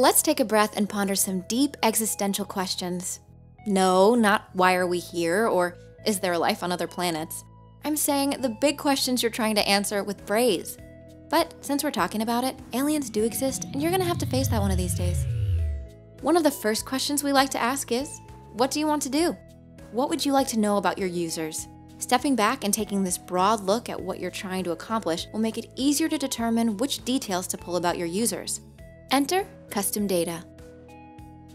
Let's take a breath and ponder some deep existential questions. No, not why are we here or is there life on other planets? I'm saying the big questions you're trying to answer with Braze. But since we're talking about it, aliens do exist and you're gonna have to face that one of these days. One of the first questions we like to ask is, what do you want to do? What would you like to know about your users? Stepping back and taking this broad look at what you're trying to accomplish will make it easier to determine which details to pull about your users. Enter custom data.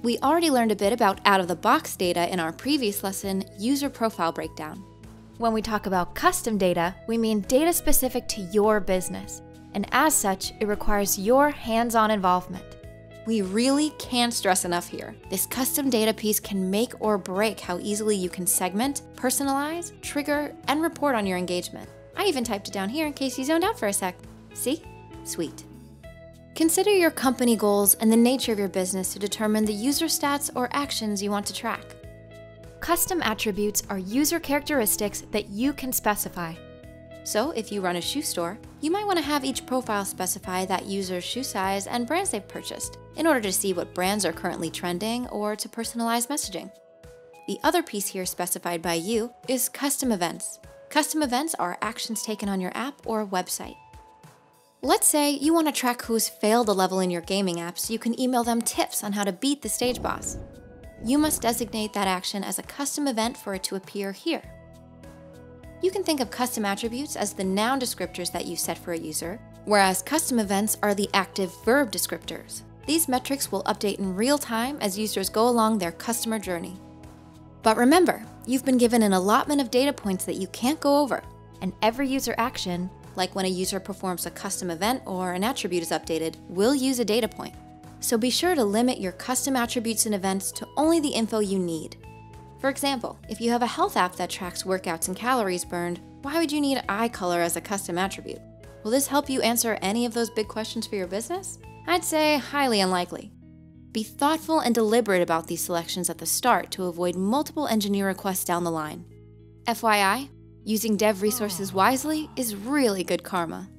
We already learned a bit about out-of-the-box data in our previous lesson, user profile breakdown. When we talk about custom data, we mean data specific to your business, and as such, it requires your hands-on involvement. We really can't stress enough here. This custom data piece can make or break how easily you can segment, personalize, trigger, and report on your engagement. I even typed it down here in case you zoned out for a sec. See? Sweet. Consider your company goals and the nature of your business to determine the user stats or actions you want to track. Custom attributes are user characteristics that you can specify. So if you run a shoe store, you might want to have each profile specify that user's shoe size and brands they've purchased in order to see what brands are currently trending or to personalize messaging. The other piece here specified by you is custom events. Custom events are actions taken on your app or website. Let's say you want to track who's failed a level in your gaming app so you can email them tips on how to beat the stage boss. You must designate that action as a custom event for it to appear here. You can think of custom attributes as the noun descriptors that you set for a user, whereas custom events are the active verb descriptors. These metrics will update in real time as users go along their customer journey. But remember, you've been given an allotment of data points that you can't go over, and every user action like when a user performs a custom event or an attribute is updated, will use a data point. So be sure to limit your custom attributes and events to only the info you need. For example, if you have a health app that tracks workouts and calories burned, why would you need eye color as a custom attribute? Will this help you answer any of those big questions for your business? I'd say highly unlikely. Be thoughtful and deliberate about these selections at the start to avoid multiple engineer requests down the line. FYI, Using dev resources wisely is really good karma.